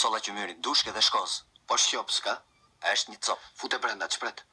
Solla qymyrin, dushk edhe shkoz. Po shqop s'ka, është një copë. Fute brenda, ç'pret.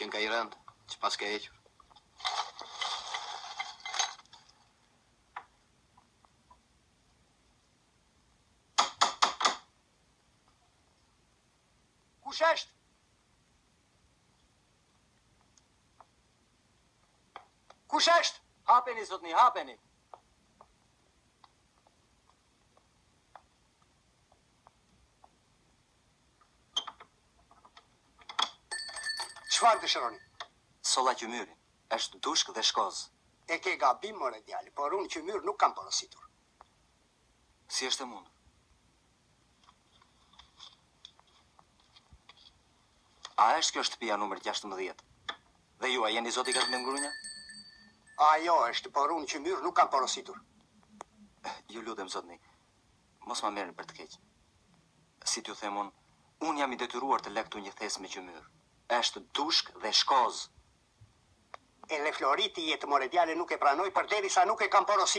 Qenka i rëndë, ç'paske hequr. Kush është? Kush është? Hapeni, zotni, hapeni. Çfarë dëshironi? Solla qymyrin, është dushk dhe shkoz. E ke gabim more djalë, por unë qymyr nuk kam porositur. Si është e mundur? A është kjo shtëpia numër gjashtëmbëdhjetë? Dhe ju, a jeni zoti Gazmen Grunja? Ajo është, por unë qymyr nuk kam porositur. Ju lutem, zotni. Mos ma merrni për të keq. Si t'ju them unë, unë jam i detyruar të lë këtu një thes me qymyr. Është dushk dhe shkoz! Edhe flori të jetë more djalë nuk e pranoj përderisa nuk e kam porositur.